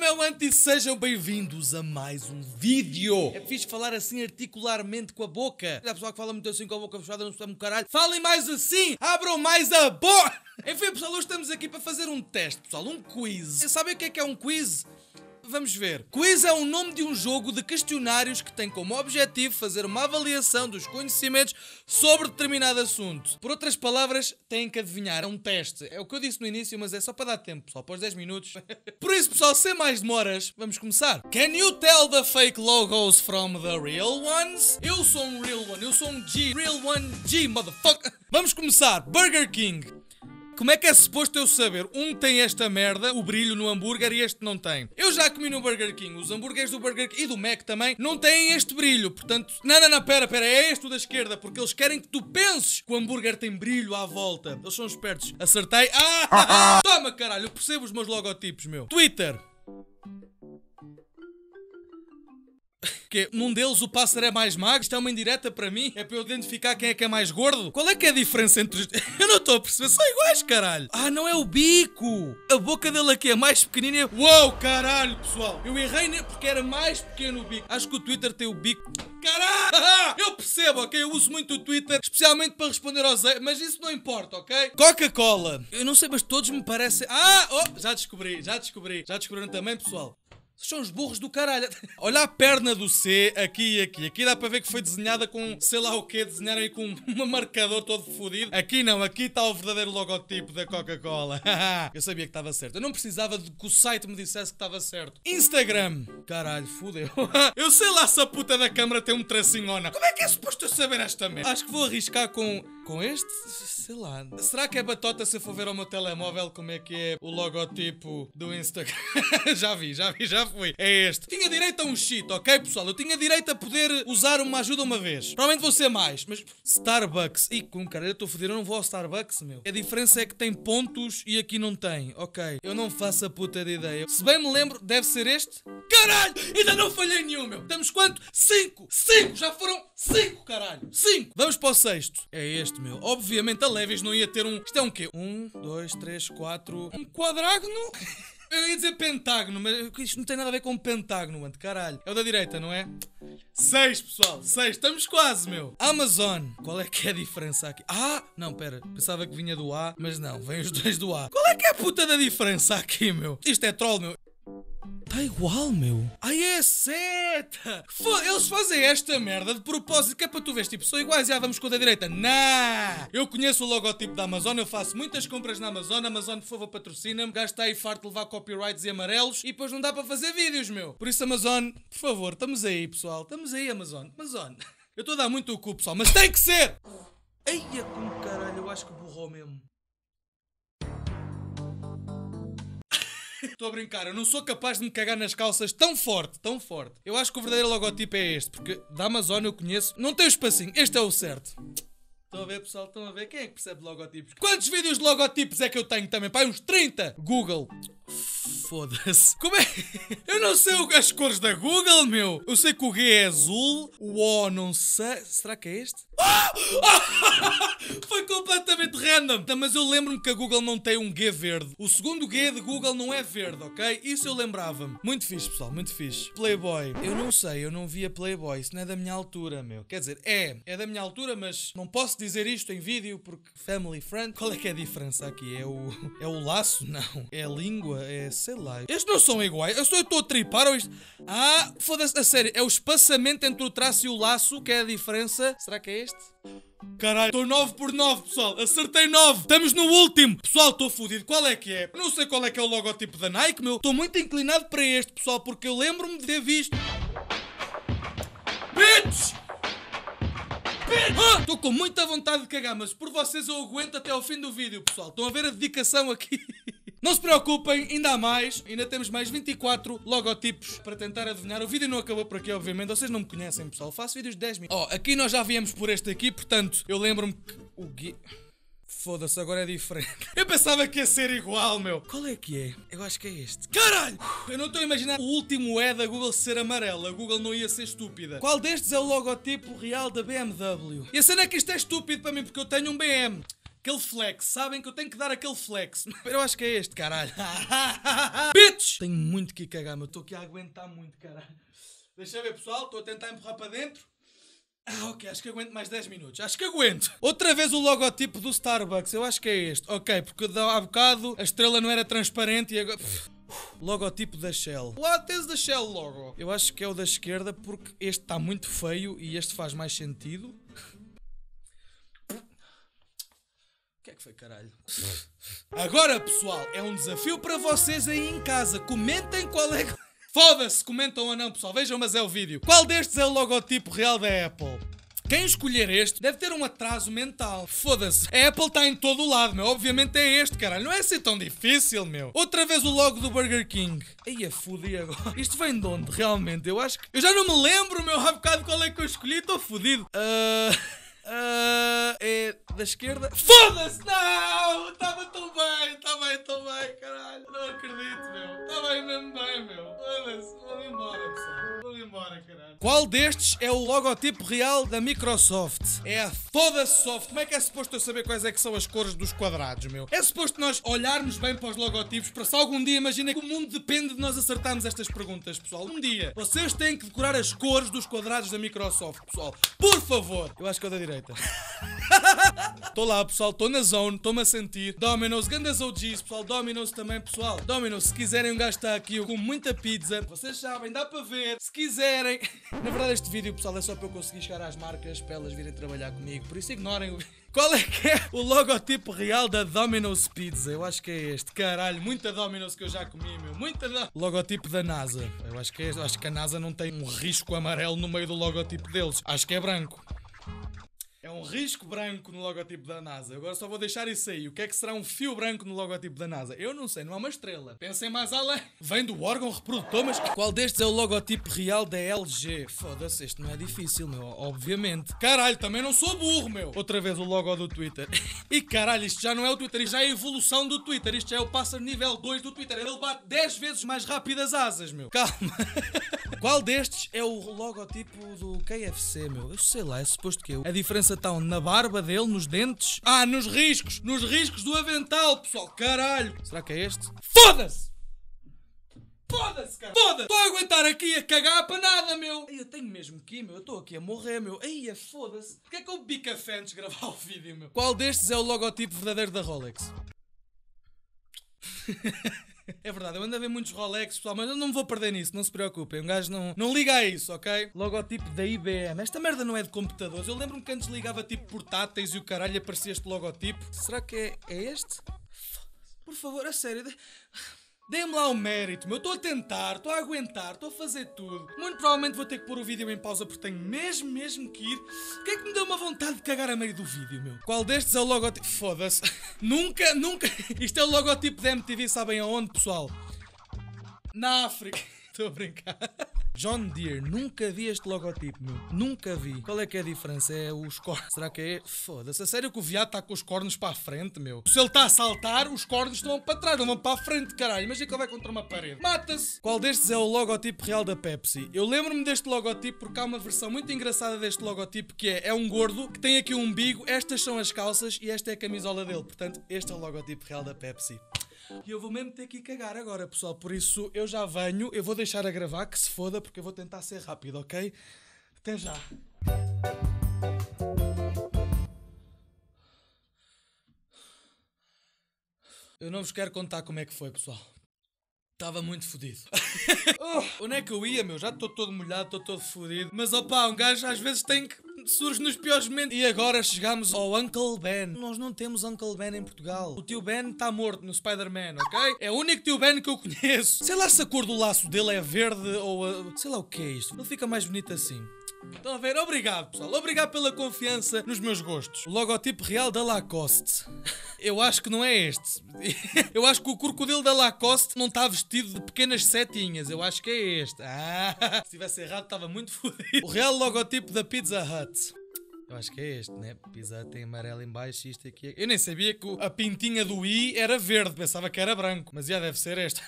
o Anti e sejam bem-vindos a mais um vídeo. É fixe falar assim articularmente com a boca. Há pessoal que fala muito assim com a boca fechada, não se sabe um caralho. Falem mais assim, abram mais a boca. Enfim, pessoal, hoje estamos aqui para fazer um teste, pessoal, um quiz. Sabem o que é que é um quiz? Vamos ver. Quiz é o nome de um jogo de questionários que tem como objetivo fazer uma avaliação dos conhecimentos sobre determinado assunto. Por outras palavras, têm que adivinhar. É um teste. É o que eu disse no início, mas é só para dar tempo, pessoal. Após 10 minutos. Por isso, pessoal, sem mais demoras, vamos começar. Can you tell the fake logos from the real ones? Eu sou um real one. Eu sou um G. Real one G, motherfucker. Vamos começar. Burger King. Como é que é suposto eu saber? Um tem esta merda, o brilho no hambúrguer, e este não tem. Eu já comi no Burger King. Os hambúrgueres do Burger King e do Mac também não têm este brilho. Portanto, não, não, não, pera, pera, é este o da esquerda. Porque eles querem que tu penses que o hambúrguer tem brilho à volta. Eles são espertos. Acertei. Ah! Toma, caralho, eu percebo os meus logotipos, meu. Twitter. Que num deles o pássaro é mais magro, isto é uma indireta para mim, é para eu identificar quem é que é mais gordo. Qual é que é a diferença entre os. Eu não estou a perceber, são iguais, caralho. Ah, não é o bico. A boca dele aqui é mais pequenina. Uou, caralho, pessoal. Eu errei porque era mais pequeno o bico. Acho que o Twitter tem o bico. Caralho! Eu percebo, ok? Eu uso muito o Twitter, especialmente para responder aos. Mas isso não importa, ok? Coca-Cola. Eu não sei, mas todos me parecem. Ah! Oh, já descobri, já descobri. Já descobriram também, pessoal. São os burros do caralho. Olha a perna do C aqui e aqui. Aqui dá para ver que foi desenhada com sei lá o que. Desenharam aí com um marcador todo fodido. Aqui não, aqui está o verdadeiro logotipo da Coca-Cola. Eu sabia que estava certo. Eu não precisava de que o site me dissesse que estava certo. Instagram. Caralho, fodeu. Eu sei lá se a puta da câmera tem um tracinho ou não. Como é que é suposto eu saber esta merda? Acho que vou arriscar com. Com este? Sei lá. Será que é batota se eu for ver ao meu telemóvel como é que é o logotipo do Instagram? já vi, já vi, já fui. É este. Tinha direito a um cheat, ok, pessoal? Eu tinha direito a poder usar uma ajuda uma vez. Provavelmente vou ser mais, mas Starbucks. Ih, com cara, eu estou foder, eu não vou ao Starbucks, meu. A diferença é que tem pontos e aqui não tem. Ok, eu não faço a puta de ideia. Se bem me lembro, deve ser este. Caralho! Ainda não falhei nenhum, meu. Estamos quanto? Cinco! Cinco! Já foram cinco, caralho! Cinco! Vamos para o sexto. É este, meu. Obviamente a Levis não ia ter um. Isto é um quê? Um, dois, três, quatro. Um quadrágono? Eu ia dizer pentágono, mas isto não tem nada a ver com pentágono, ante caralho. É o da direita, não é? Seis, pessoal, seis. Estamos quase, meu. Amazon. Qual é que é a diferença aqui? Ah, não, pera. Pensava que vinha do A, mas não, vem os dois do A. Qual é que é a puta da diferença aqui, meu? Isto é troll, meu. Tá igual, meu. Ai, é seta! Eles fazem esta merda de propósito, que é para tu veres, tipo, são iguais, já vamos com a da direita. Nah! Eu conheço o logotipo da Amazon, eu faço muitas compras na Amazon. Amazon, por favor, patrocina-me. Gasta aí farto de levar copyrights e amarelos e depois não dá para fazer vídeos, meu. Por isso, Amazon, por favor, estamos aí, pessoal. Estamos aí, Amazon. Amazon. Eu estou a dar muito o cu, pessoal, mas tem que ser! Eia, como caralho, eu acho que borrou mesmo. Estou a brincar, eu não sou capaz de me cagar nas calças tão forte, tão forte. Eu acho que o verdadeiro logotipo é este, porque da Amazon eu conheço. Não tem o espacinho, este é o certo. Estão a ver, pessoal? Estão a ver? Quem é que percebe logotipos? Quantos vídeos de logotipos é que eu tenho também? Pai, uns 30! Google. Foda-se. Como é? Eu não sei as cores da Google, meu. Eu sei que o G é azul, o O não sei. Será que é este? Foi completamente random. Mas eu lembro-me que a Google não tem um G verde. O segundo G de Google não é verde, ok? Isso eu lembrava-me. Muito fixe, pessoal, muito fixe. Playboy. Eu não sei, eu não via Playboy. Isso não é da minha altura, meu. Quer dizer, é. É da minha altura, mas não posso dizer isto em vídeo porque family friend. Qual é que é a diferença aqui? É o. É o laço? Não. É a língua? É. sei lá. Estes não são iguais. Eu estou a tripar ou isto. Ah, foda-se, a sério. É o espaçamento entre o traço e o laço que é a diferença. Será que é este? Caralho, estou 9 por 9, pessoal. Acertei 9. Estamos no último. Pessoal, estou fodido. Qual é que é? Não sei qual é que é o logotipo da Nike, meu. Estou muito inclinado para este, pessoal, porque eu lembro-me de ter visto. Bitch! Estou ah, com muita vontade de cagar, mas por vocês eu aguento até ao fim do vídeo, pessoal. Estão a ver a dedicação aqui? Não se preocupem, ainda há mais. Ainda temos mais 24 logotipos para tentar adivinhar. O vídeo não acabou por aqui, obviamente. Vocês não me conhecem, pessoal. Faço vídeos de 10 minutos. Ó, oh, aqui nós já viemos por este aqui, portanto, eu lembro-me que o Gui... Foda-se, agora é diferente. Eu pensava que ia ser igual, meu. Qual é que é? Eu acho que é este. Caralho! Eu não estou a imaginar o último E da Google ser amarelo. A Google não ia ser estúpida. Qual destes é o logotipo real da BMW? E a cena é que isto é estúpido para mim, porque eu tenho um BM. Aquele flex, sabem que eu tenho que dar aquele flex. Eu acho que é este, caralho. Bitch! Tenho muito que cagar, mas estou aqui a aguentar muito, caralho. Deixa ver, pessoal, estou a tentar empurrar para dentro. Ah, ok, acho que aguento mais 10 minutos. Acho que aguento. Outra vez o logotipo do Starbucks. Eu acho que é este. Ok, porque há bocado a estrela não era transparente e agora. Logotipo da Shell. What is the Shell logo? Eu acho que é o da esquerda porque este está muito feio e este faz mais sentido. Que foi, caralho? Agora, pessoal, é um desafio para vocês aí em casa. Comentem qual é. Foda-se, comentam ou não, pessoal. Vejam, mas é o vídeo. Qual destes é o logotipo real da Apple? Quem escolher este deve ter um atraso mental. Foda-se. A Apple está em todo o lado, meu. Obviamente é este, caralho. Não é assim tão difícil, meu. Outra vez o logo do Burger King. Aí é fodi agora. Isto vem de onde, realmente? Eu acho que. Eu já não me lembro, meu, há bocado qual é que eu escolhi. Estou fodido. Uh... Uh... É da esquerda. Foda-se! Não! Estava tão bem, está bem, tão bem, caralho. Não acredito, meu. Está bem mesmo bem, meu. Foda-se. Vou embora, pessoal. Vou embora, caralho. Qual destes é o logotipo real da Microsoft? É a foda-se soft. Como é que é suposto eu saber quais é que são as cores dos quadrados, meu? É suposto nós olharmos bem para os logotipos para se algum dia, imagina que o mundo depende de nós acertarmos estas perguntas, pessoal. Um dia, vocês têm que decorar as cores dos quadrados da Microsoft, pessoal. Por favor. Eu acho que é da direita. Estou lá, pessoal, estou na zone, estou-me a sentir. Domino's, grandes OGs, pessoal. Domino's também, pessoal. Domino's, se quiserem um gajo está aqui eu com muita pizza, vocês sabem, dá para ver. Se quiserem. Na verdade, este vídeo, pessoal, é só para eu conseguir chegar às marcas para elas virem trabalhar comigo. Por isso, ignorem o. Qual é que é o logotipo real da Domino's Pizza? Eu acho que é este. Caralho, muita Domino's que eu já comi, meu. Muita do... Logotipo da NASA. Eu acho que é este. Acho que a NASA não tem um risco amarelo no meio do logotipo deles. Acho que é branco. É um risco branco no logotipo da NASA. Agora só vou deixar isso aí. O que é que será um fio branco no logotipo da NASA? Eu não sei, não é uma estrela. Pensem mais além. Vem do órgão reprodutor, mas qual destes é o logotipo real da LG? Foda-se, este não é difícil, meu. Obviamente. Caralho, também não sou burro, meu. Outra vez o logo do Twitter. e caralho, isto já não é o Twitter, isto já é a evolução do Twitter. Isto já é o pássaro nível 2 do Twitter. Ele bate 10 vezes mais rápido as asas, meu. Calma. Qual destes é o logotipo do KFC, meu? Eu sei lá, é suposto que eu. A diferença está na barba dele, nos dentes. Ah, nos riscos! Nos riscos do avental, pessoal! Caralho! Será que é este? Foda-se! Foda-se, cara! Foda-se! Estou a aguentar aqui a cagar para nada, meu! Eu tenho mesmo que ir, meu. Eu estou aqui a morrer, meu. Ei, foda-se! Porquê é que eu bebi café antes de gravar o vídeo, meu? Qual destes é o logotipo verdadeiro da Rolex? É verdade, eu ando a ver muitos Rolex, pessoal, mas eu não vou perder nisso, não se preocupem. Um gajo não, não liga a isso, ok? Logotipo da IBM. Esta merda não é de computadores. Eu lembro-me que antes ligava tipo portáteis e o caralho aparecia este logotipo. Será que é, é este? Por favor, a sério. Dê-me lá o mérito, meu. Estou a tentar, estou a aguentar, estou a fazer tudo. Muito provavelmente vou ter que pôr o vídeo em pausa porque tenho mesmo, mesmo que ir. O que é que me deu uma vontade de cagar a meio do vídeo, meu? Qual destes é o logotipo? Foda-se. nunca, nunca. Isto é o logotipo da MTV, sabem aonde, pessoal? Na África. Estou a brincar. John Deere, nunca vi este logotipo, meu. Nunca vi. Qual é que é a diferença? É os cornos. Será que é? Foda-se. A sério que o viado está com os cornos para a frente, meu? Se ele está a saltar, os cornos estão para trás, não vão para a frente, caralho. Imagina que ele vai contra uma parede. Mata-se! Qual destes é o logotipo real da Pepsi? Eu lembro-me deste logotipo porque há uma versão muito engraçada deste logotipo que é, é um gordo que tem aqui um umbigo, estas são as calças e esta é a camisola dele. Portanto, este é o logotipo real da Pepsi. E eu vou mesmo ter que cagar agora, pessoal. Por isso eu já venho. Eu vou deixar a gravar, que se foda, porque eu vou tentar ser rápido, ok? Até já. Eu não vos quero contar como é que foi, pessoal. Estava muito fodido. oh, onde é que eu ia, meu? Já estou todo molhado, estou todo fodido. Mas opá, um gajo às vezes tem que. surge nos piores momentos. E agora chegamos ao Uncle Ben. Nós não temos Uncle Ben em Portugal. O tio Ben está morto no Spider-Man, ok? É o único tio Ben que eu conheço. Sei lá se a cor do laço dele é verde ou. Uh, sei lá o que é isto. Ele fica mais bonito assim. Estão a ver? Obrigado, pessoal. Obrigado pela confiança nos meus gostos. O logotipo real da Lacoste. Eu acho que não é este. Eu acho que o crocodilo da Lacoste não está vestido de pequenas setinhas. Eu acho que é este. Ah, se tivesse errado, estava muito fodido. O real logotipo da Pizza Hut. Eu acho que é este, né? Pizza tem amarelo em baixo e isto aqui. É... Eu nem sabia que a pintinha do i era verde, pensava que era branco, mas já deve ser esta.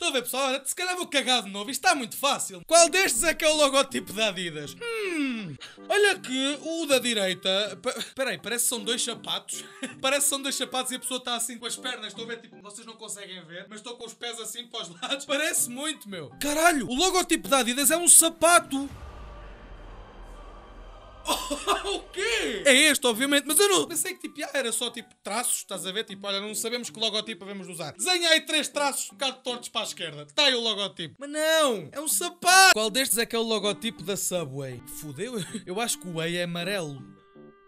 Estão a ver, pessoal? Olha, se calhar vou cagar de novo. Isto está muito fácil. Qual destes é que é o logotipo da Adidas? Hum. Olha que o da direita. Espera aí, parece que são dois sapatos. parece que são dois sapatos e a pessoa está assim com as pernas. Estou a ver, tipo, vocês não conseguem ver, mas estou com os pés assim para os lados. Parece muito, meu. Caralho, o logotipo da Adidas é um sapato. o quê? É este, obviamente, mas eu não pensei que tipo, era só tipo traços, estás a ver? Tipo, olha, não sabemos que logotipo devemos usar. Desenha aí três traços um bocado tortos para a esquerda. Está aí o logotipo. Mas não, é um sapato. Qual destes é que é o logotipo da Subway? Fudeu? Eu acho que o Way é amarelo.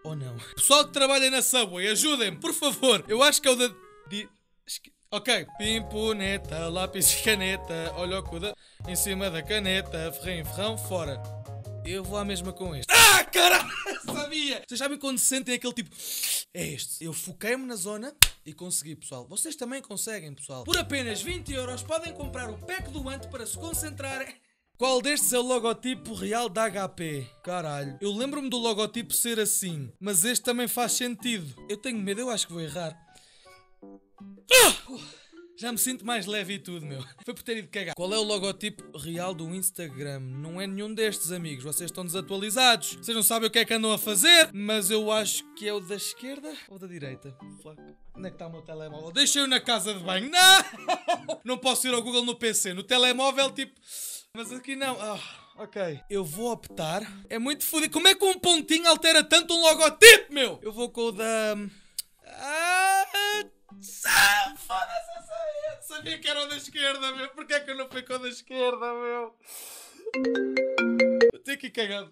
Ou não? Pessoal que trabalha na Subway, ajudem-me, por favor. Eu acho que é o da. Di... Ok, pimpo, neta, lápis e caneta, olha o cuda em cima da caneta, ferrinho, ferrão, fora. Eu vou à mesma com este. Ah, caralho! Sabia! Vocês sabem quando sentem aquele tipo. É este. Eu foquei-me na zona e consegui, pessoal. Vocês também conseguem, pessoal. Por apenas 20 euros podem comprar o pack do Ante para se concentrarem. Qual destes é o logotipo real da HP? Caralho, eu lembro-me do logotipo ser assim, mas este também faz sentido. Eu tenho medo, eu acho que vou errar. Ah! Já me sinto mais leve e tudo, meu. Foi por ter ido cagar. Qual é o logotipo real do Instagram? Não é nenhum destes, amigos. Vocês estão desatualizados. Vocês não sabem o que é que andam a fazer, mas eu acho que é o da esquerda ou da direita. Fuck. Onde é que está o meu telemóvel? Deixei-o na casa de banho. Não! Não posso ir ao Google no PC. No telemóvel, tipo. Mas aqui não. Ah. Ok. Eu vou optar. É muito fodido. Como é que um pontinho altera tanto um logotipo, meu? Eu vou com o da.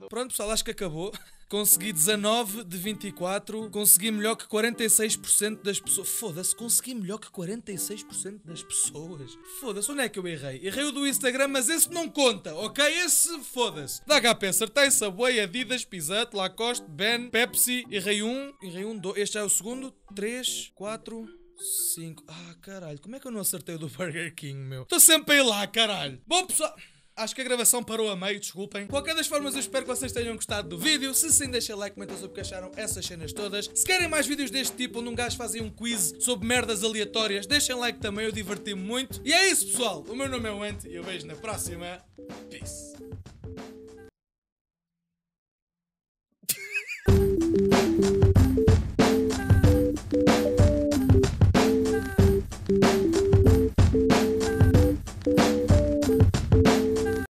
Pronto, pessoal, acho que acabou. Consegui 19 de 24. Consegui melhor que 46% das pessoas. Foda-se, consegui melhor que 46% das pessoas. Foda-se, onde é que eu errei? Errei o do Instagram, mas esse não conta, ok? Esse foda-se. Da HP acertei Subway, Adidas, Pisat, Lacoste, Ben, Pepsi. Errei um, errei um, dois. Este é o segundo. 3, 4. 5. Ah, caralho, como é que eu não acertei o do Burger King, meu? Estou sempre a ir lá, caralho. Bom, pessoal. Acho que a gravação parou a meio, desculpem. Qualquer das formas, eu espero que vocês tenham gostado do vídeo. Se sim, deixem like, comentem sobre o que acharam essas cenas todas. Se querem mais vídeos deste tipo, onde um gajo fazia um quiz sobre merdas aleatórias, deixem like também, eu diverti-me muito. E é isso, pessoal. O meu nome é Wendy e eu vejo na próxima. Peace.